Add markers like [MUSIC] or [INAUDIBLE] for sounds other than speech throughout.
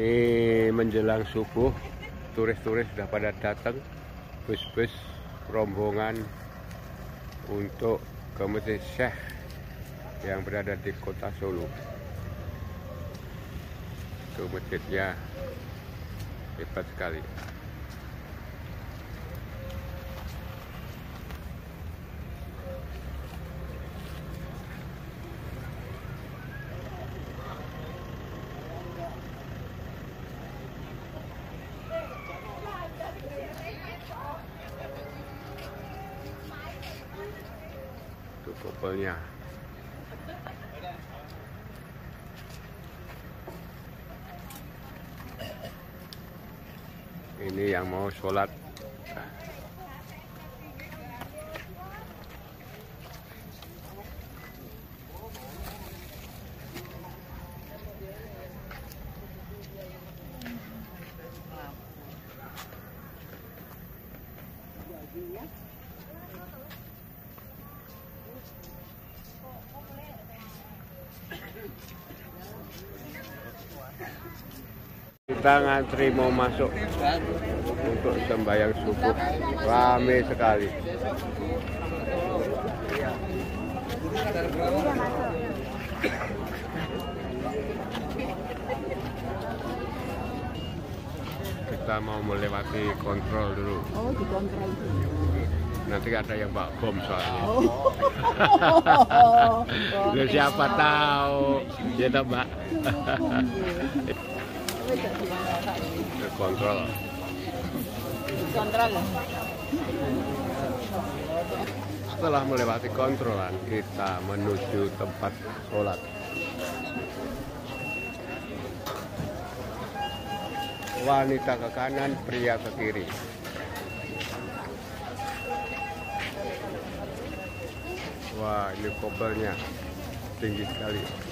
Ini menjelang subuh, turis-turis sudah pada datang, bus-bus rombongan untuk ke Masjid Syekh yang berada di kota Solo. Itu masjidnya hebat sekali. Itu kopelnya. Ini yang mau sholat Kita ngantri mau masuk untuk sembahyang subuh. Rame sekali. Kita mau melewati kontrol dulu. Oh, dikontrol dulu. Nanti ada yang bawa bom soalnya. Oh, [LAUGHS] Lu siapa tahu? Ya toh, Mbak. Setelah melewati kontrolan, kita menuju tempat sholat. Wanita ke kanan, pria ke kiri. Wah, ini kobelnya tinggi sekali.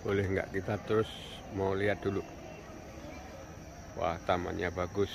Boleh nggak kita terus mau lihat dulu? Wah, tamannya bagus.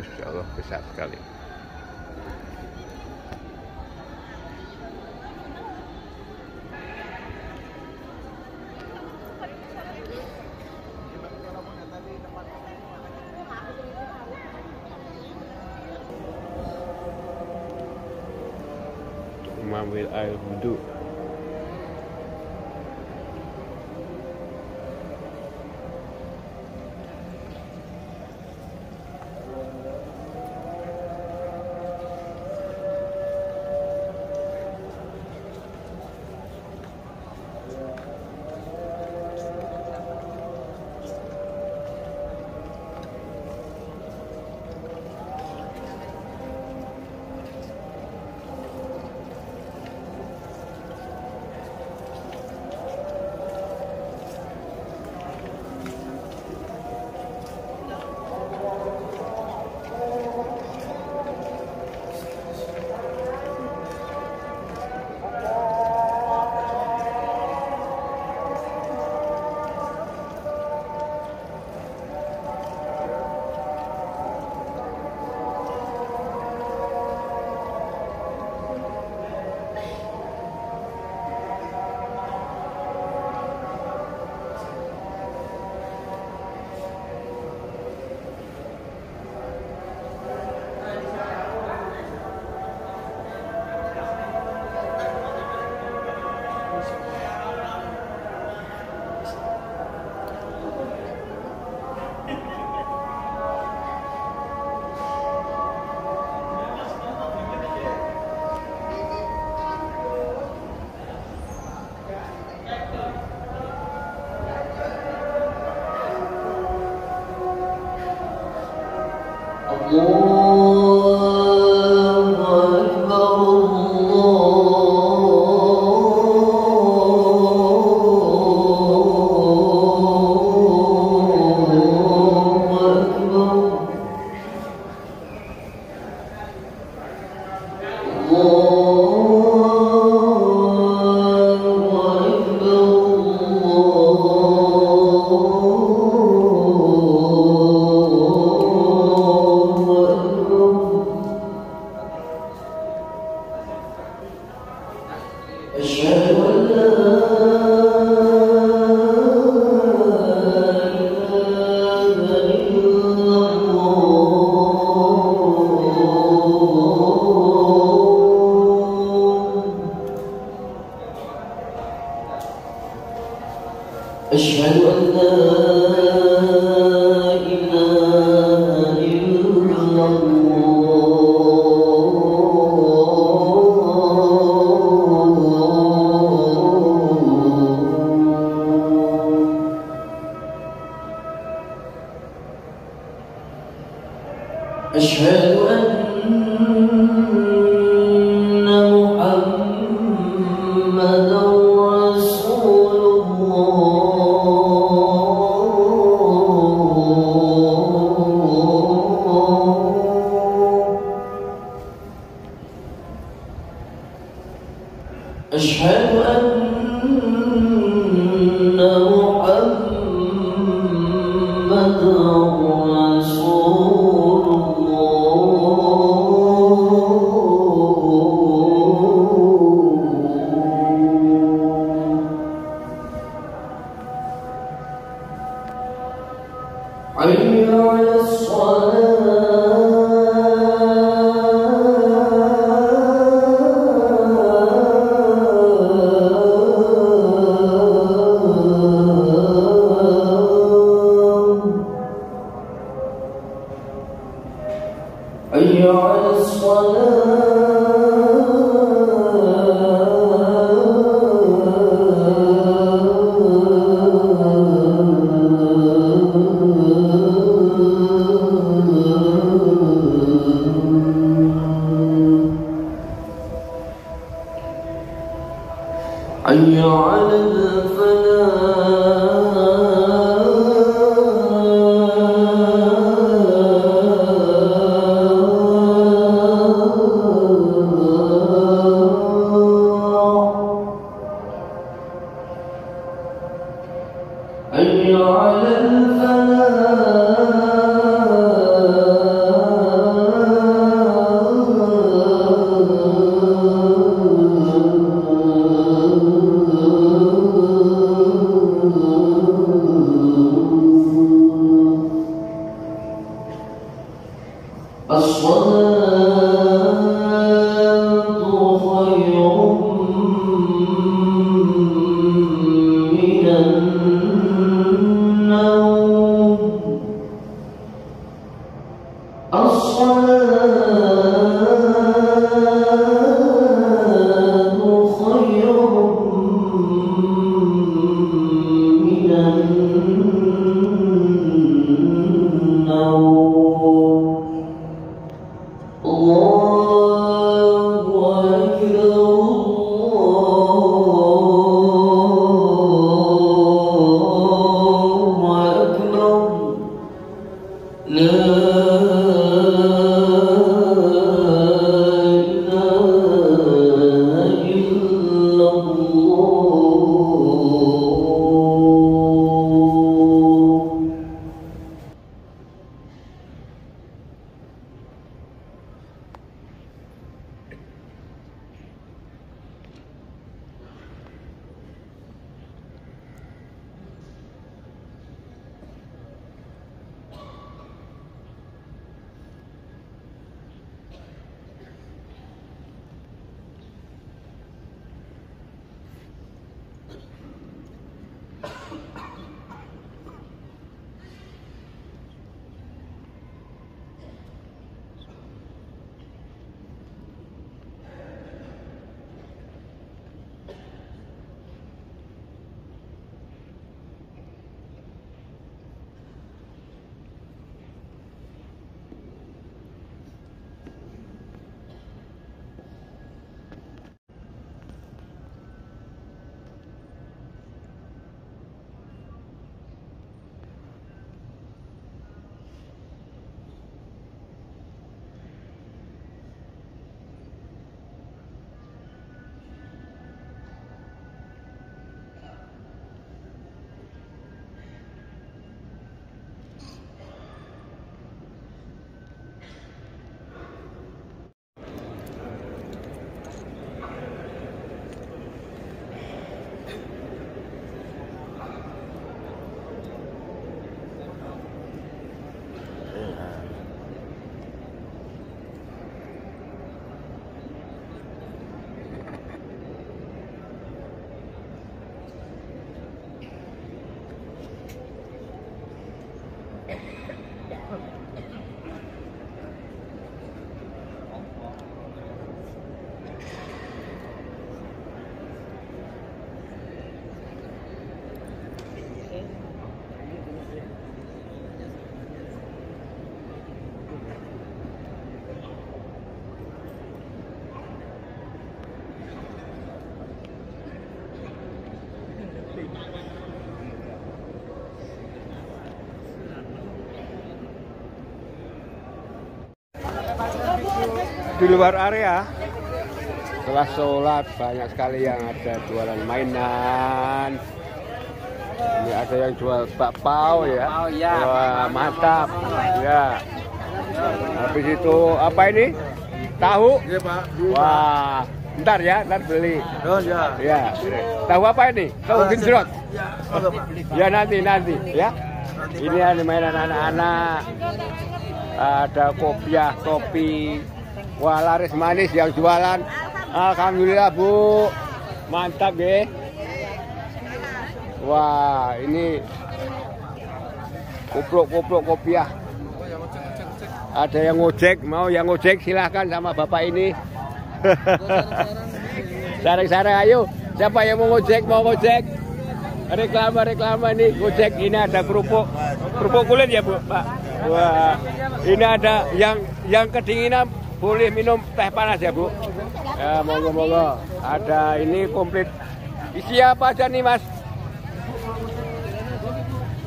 Masya Allah besar sekali. Mengambil air wudhu أشهد أن محمد رسول الله. على الصلاة الفلاح di luar area? Setelah sholat banyak sekali yang ada jualan mainan. Ini ada yang jual bakpao ya. Oh ya. Wah, mantap. ya habis itu apa ini? Tahu? Iya Pak. wah ntar ya ntar beli. Ya. ya tahu apa ini? Tahu genjrot Ya. Ya nanti nanti ya. Ini ada mainan anak-anak. Ada kopiah kopi wah laris manis yang jualan. Alhamdulillah bu. Mantap ya wah ini kupluk-kupluk kopiah. Ada yang ngojek mau yang ngojek silahkan sama bapak ini. [LAUGHS] Sarang-sarang ayo. Siapa yang mau ngojek mau ngojek. Reklama reklama nih gojek ini ada kerupuk. Kerupuk kulit ya bu pak? Wah ini ada yang yang kedinginan boleh minum teh panas ya bu ya monggo monggo ada ini komplit isi apa aja nih mas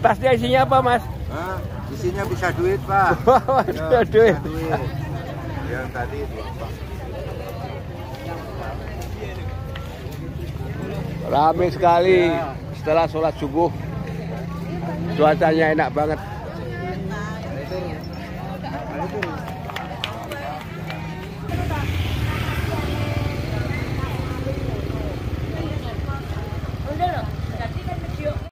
tasnya isinya apa mas Hah? Isinya bisa duit Pak. [LAUGHS] Waduh, duit. Yang tadi itu Pak. Rame sekali setelah sholat subuh. Cuacanya enak banget.